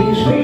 Please